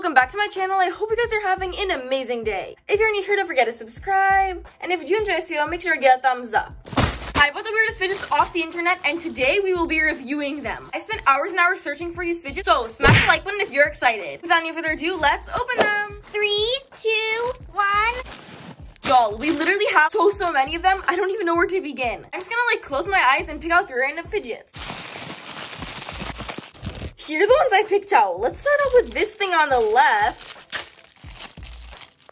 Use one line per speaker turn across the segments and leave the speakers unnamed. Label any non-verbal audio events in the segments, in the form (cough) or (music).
welcome back to my channel. I hope you guys are having an amazing day. If you're new here, don't forget to subscribe. And if you do enjoy this video, make sure to get a thumbs up. I bought the weirdest fidgets off the internet and today we will be reviewing them. I spent hours and hours searching for these fidgets, so smash the like button if you're excited. Without any further ado, let's open them.
Three, two, one.
Y'all, we literally have so, so many of them, I don't even know where to begin. I'm just gonna like close my eyes and pick out three random fidgets. Here are the ones I picked out. Let's start off with this thing on the left.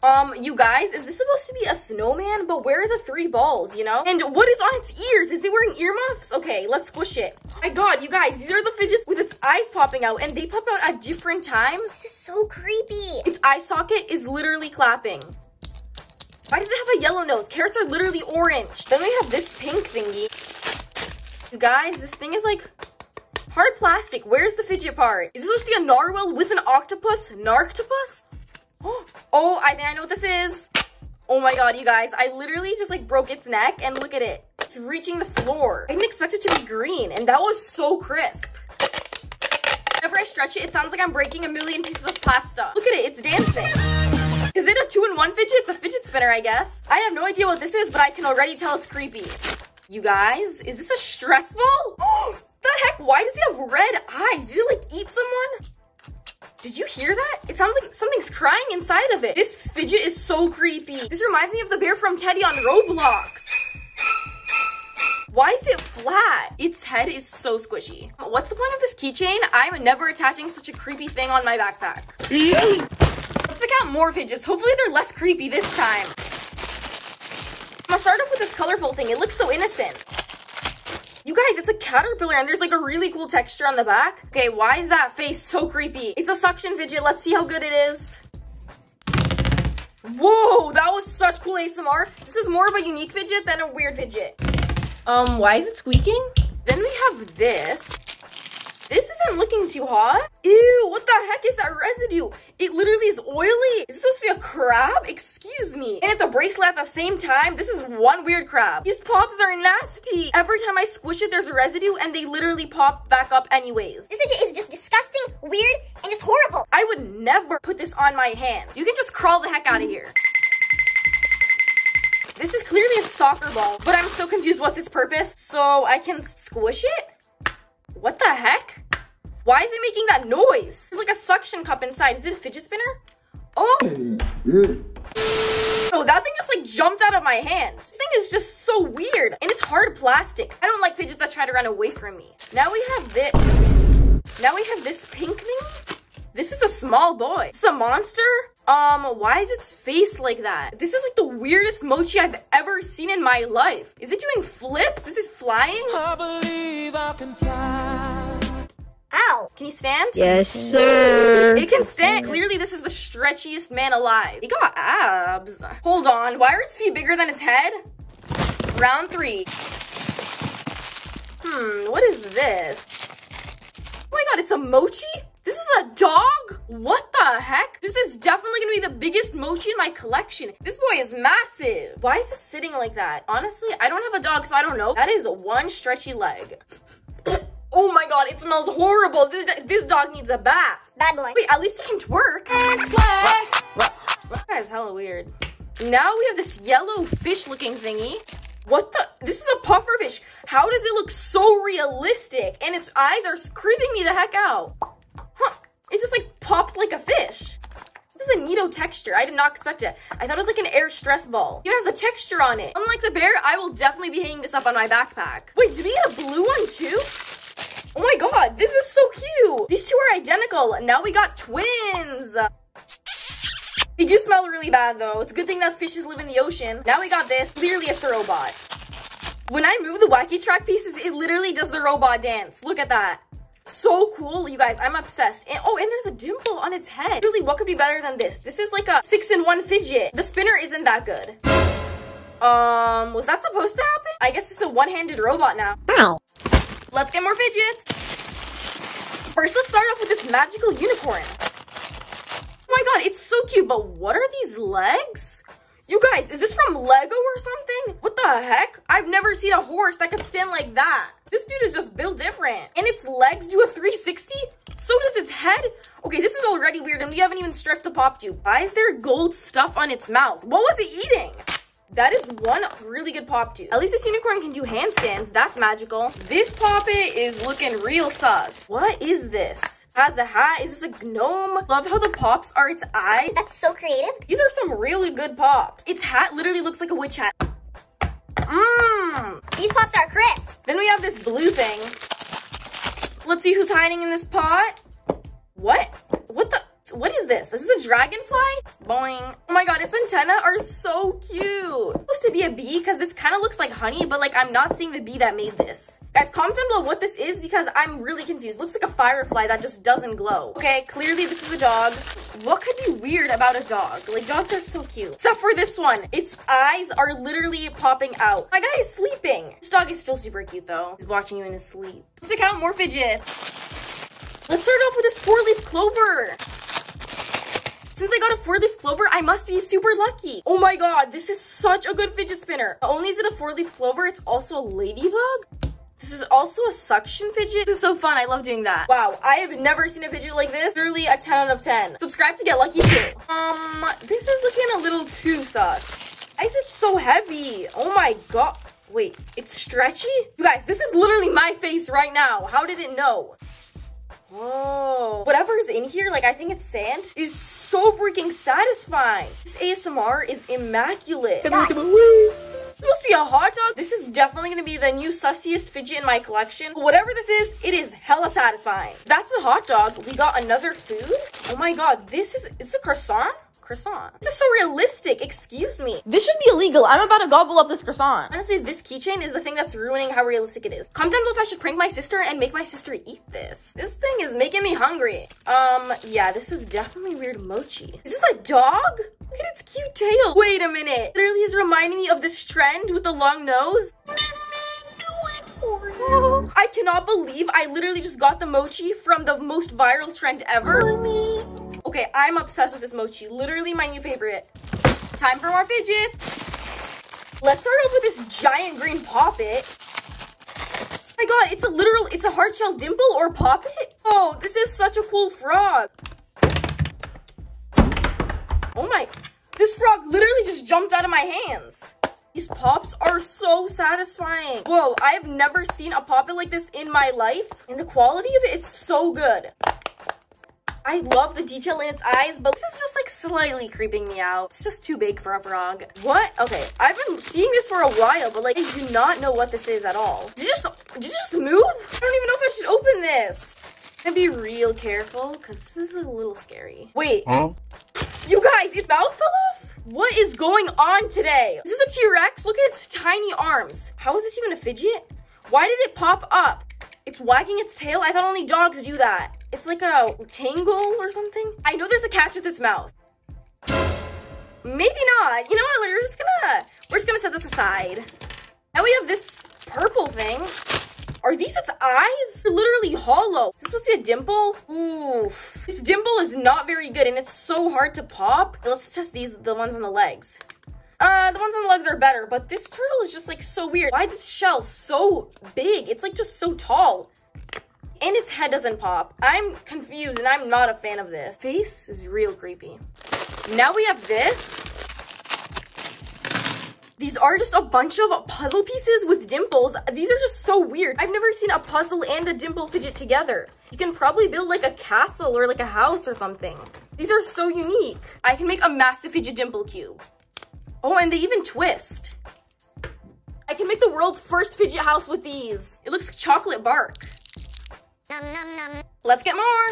Um, you guys, is this supposed to be a snowman? But where are the three balls, you know? And what is on its ears? Is it wearing earmuffs? Okay, let's squish it. Oh my god, you guys, these are the fidgets with its eyes popping out, and they pop out at different times.
This is so creepy.
Its eye socket is literally clapping. Why does it have a yellow nose? Carrots are literally orange. Then we have this pink thingy. You guys, this thing is like hard plastic. Where's the fidget part? Is this supposed to be a narwhal with an octopus? Narctopus? (gasps) Oh, I think I know what this is. Oh my god, you guys. I literally just like broke its neck and look at it. It's reaching the floor. I didn't expect it to be green and that was so crisp. Whenever I stretch it, it sounds like I'm breaking a million pieces of pasta. Look at it, it's dancing. Is it a two-in-one fidget? It's a fidget spinner, I guess. I have no idea what this is, but I can already tell it's creepy. You guys, is this a stress ball? (gasps) Oh, the heck? Why does he have red eyes? Did it like eat someone? Did you hear that? It sounds like something's crying inside of it. This fidget is so creepy. This reminds me of the bear from Teddy on Roblox. Why is it flat? Its head is so squishy. What's the point of this keychain? I'm never attaching such a creepy thing on my backpack. Let's pick out more fidgets. Hopefully they're less creepy this time. I'm gonna start off with this colorful thing. It looks so innocent. You guys, it's a caterpillar and there's like a really cool texture on the back. Okay, why is that face so creepy? It's a suction fidget. Let's see how good it is. Whoa, that was such cool ASMR. This is more of a unique fidget than a weird fidget. Um, why is it squeaking? Then we have this. This isn't looking too hot. Ew, what the heck is that residue? It literally is oily. Is this supposed to be a crab? Excuse me. And it's a bracelet at the same time. This is one weird crab. These pops are nasty. Every time I squish it, there's a residue and they literally pop back up anyways.
This is just disgusting, weird, and just horrible.
I would never put this on my hand. You can just crawl the heck out of here. This is clearly a soccer ball, but I'm so confused what's its purpose. So I can squish it? What the heck? Why is it making that noise? It's like a suction cup inside. Is it a fidget spinner? Oh! Oh, that thing just like jumped out of my hand. This thing is just so weird. And it's hard plastic. I don't like fidgets that try to run away from me. Now we have this. Now we have this pink thing. This is a small boy. It's a monster? Um, why is its face like that? This is like the weirdest mochi I've ever seen in my life. Is it doing flips? Is it flying? I believe I can fly. Ow. Can you stand?
Yes, sir.
It can stand. Clearly, this is the stretchiest man alive. He got abs. Hold on. Why are its feet bigger than its head? Round three. Hmm, what is this? Oh my god, it's a mochi? This is a dog? What the heck? This is definitely gonna be the biggest mochi in my collection. This boy is massive. Why is it sitting like that? Honestly, I don't have a dog, so I don't know. That is one stretchy leg. (coughs) oh my god, it smells horrible. This, this dog needs a bath.
Bad boy.
Wait, at least it can twerk. That guy's hella weird. Now we have this yellow fish looking thingy. What the? This is a puffer fish. How does it look so realistic? And its eyes are creeping me the heck out. It just like popped like a fish. This is a neato texture. I did not expect it. I thought it was like an air stress ball. It has a texture on it. Unlike the bear, I will definitely be hanging this up on my backpack. Wait, did we get a blue one too? Oh my god, this is so cute. These two are identical. Now we got twins. They do smell really bad though. It's a good thing that fishes live in the ocean. Now we got this. Clearly it's a robot. When I move the wacky track pieces, it literally does the robot dance. Look at that. So cool, you guys. I'm obsessed. And oh, and there's a dimple on its head. Really, what could be better than this? This is like a six-in-one fidget. The spinner isn't that good. Um, was that supposed to happen? I guess it's a one-handed robot now.
Ow.
Let's get more fidgets. First, let's start off with this magical unicorn. Oh my god, it's so cute, but what are these legs? You guys, is this from Lego or something? What the heck? I've never seen a horse that could stand like that. This dude is just built different. And its legs do a 360? So does its head? Okay, this is already weird and we haven't even stretched the pop tube. Why is there gold stuff on its mouth? What was it eating? That is one really good pop too. At least this unicorn can do handstands. That's magical. This poppet is looking real sus. What is this? Has a hat. Is this a gnome? Love how the pops are its eyes.
That's so creative.
These are some really good pops. Its hat literally looks like a witch hat. Mmm.
These pops are crisp.
Then we have this blue thing. Let's see who's hiding in this pot. What? What the? What is this? Is this a dragonfly? Boing. Oh my god, its antenna are so cute. It's supposed to be a bee because this kind of looks like honey, but like I'm not seeing the bee that made this. Guys, comment down below what this is because I'm really confused. Looks like a firefly that just doesn't glow. Okay, clearly this is a dog. What could be weird about a dog? Like dogs are so cute. Except for this one. Its eyes are literally popping out. My guy is sleeping. This dog is still super cute though. He's watching you in his sleep. Let's pick out more fidgets. Let's start off with this four-leaf clover. Since I got a four-leaf clover, I must be super lucky. Oh my god, this is such a good fidget spinner. Not only is it a four-leaf clover, it's also a ladybug. This is also a suction fidget. This is so fun. I love doing that. Wow, I have never seen a fidget like this. Literally a 10 out of 10. Subscribe to get lucky too. Um, this is looking a little too sus. Why is it so heavy? Oh my god. Wait, it's stretchy? You guys, this is literally my face right now. How did it know? Whoa. Whatever's in here, like I think it's sand, is so freaking satisfying. This ASMR is immaculate. Come here, come on. supposed to be a hot dog. This is definitely gonna be the new sussiest fidget in my collection. But whatever this is, it is hella satisfying. That's a hot dog. We got another food. Oh my god, this is, it's a croissant? Croissant. This is so realistic. Excuse me. This should be illegal. I'm about to gobble up this croissant. Honestly, this keychain is the thing that's ruining how realistic it is. Comment down below if I should prank my sister and make my sister eat this. This thing is making me hungry. Um, yeah, this is definitely weird mochi. Is this a dog? Look at its cute tail. Wait a minute. Literally is reminding me of this trend with the long nose. (laughs) I cannot believe I literally just got the mochi from the most viral trend ever. Okay, I'm obsessed with this mochi. Literally my new favorite. Time for more fidgets. Let's start off with this giant green poppet. Oh my god, it's a literal, it's a hard shell dimple or poppet? Oh, this is such a cool frog. Oh my, this frog literally just jumped out of my hands. These pops are so satisfying. Whoa, I have never seen a poppet like this in my life. And the quality of it, it's so good. I love the detail in its eyes, but this is just like slightly creeping me out. It's just too big for a frog. What? Okay, I've been seeing this for a while, but like I do not know what this is at all. Did you just, did you just move? I don't even know if I should open this. And be real careful, because this is a little scary. Wait. Huh? You guys, its mouth fell off? What is going on today? This is a T-Rex? Look at its tiny arms. How is this even a fidget? Why did it pop up? It's wagging its tail? I thought only dogs do that. It's like a tangle or something. I know there's a catch with its mouth. Maybe not. You know what? We're just gonna, we're just gonna set this aside. Now we have this purple thing. Are these its eyes? They're literally hollow. Is this supposed to be a dimple? Oof. This dimple is not very good and it's so hard to pop. Let's test these, the ones on the legs. Uh, the ones on the legs are better, but this turtle is just like so weird. Why is this shell so big? It's like just so tall and its head doesn't pop. I'm confused and I'm not a fan of this. Face is real creepy. Now we have this. These are just a bunch of puzzle pieces with dimples. These are just so weird. I've never seen a puzzle and a dimple fidget together. You can probably build like a castle or like a house or something. These are so unique. I can make a massive fidget dimple cube. Oh, and they even twist. I can make the world's first fidget house with these. It looks chocolate bark. Nom, nom, nom. Let's get more.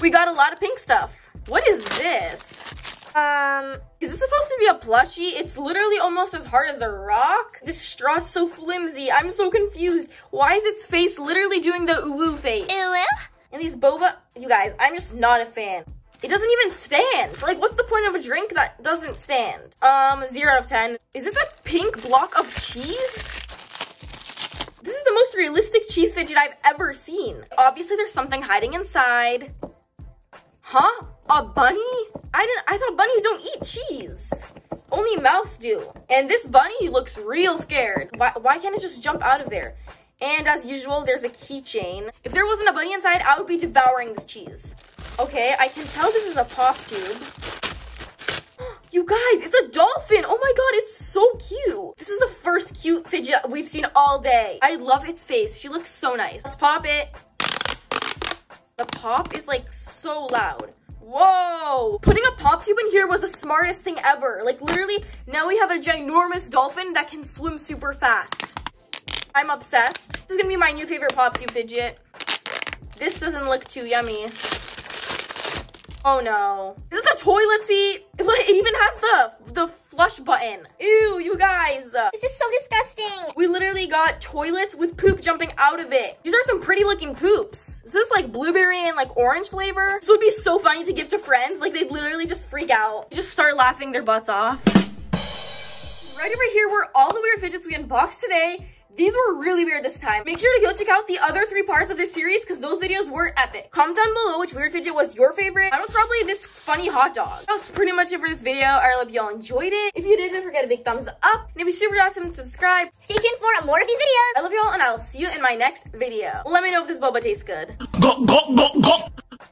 We got a lot of pink stuff. What is this?
Um,
is this supposed to be a plushie? It's literally almost as hard as a rock. This straw's so flimsy. I'm so confused. Why is its face literally doing the ooh face?
Ooh.
And these boba, you guys, I'm just not a fan. It doesn't even stand. Like, what's the point of a drink that doesn't stand? Um, zero out of 10. Is this a pink block of cheese? The most realistic cheese fidget I've ever seen. Obviously, there's something hiding inside. Huh? A bunny? I didn't I thought bunnies don't eat cheese. Only mouse do. And this bunny looks real scared. Why, why can't it just jump out of there? And as usual, there's a keychain. If there wasn't a bunny inside, I would be devouring this cheese. Okay, I can tell this is a pop tube. You guys, it's a dolphin. Oh my god, it's so cute. This is the first cute fidget we've seen all day. I love its face. She looks so nice. Let's pop it. The pop is like so loud. Whoa! Putting a pop tube in here was the smartest thing ever. Like literally, now we have a ginormous dolphin that can swim super fast. I'm obsessed. This is gonna be my new favorite pop tube fidget. This doesn't look too yummy. Oh no. Is this a toilet seat? (laughs) It even has the, the flush button. Ew, you guys.
This is so disgusting.
We literally got toilets with poop jumping out of it. These are some pretty looking poops. Is this like blueberry and like orange flavor? This would be so funny to give to friends. Like they'd literally just freak out. Just start laughing their butts off. Right over here were all the weird fidgets we unboxed today. These were really weird this time. Make sure to go check out the other three parts of this series because those videos were epic. Comment down below which weird fidget was your favorite. Mine was probably this funny hot dog. That was pretty much it for this video. I hope y'all enjoyed it. If you did, don't forget a big thumbs up. And it'd be super awesome to subscribe.
Stay tuned for more of these videos.
I love y'all and I will see you in my next video. Let me know if this boba tastes good.
Go, go, go, go.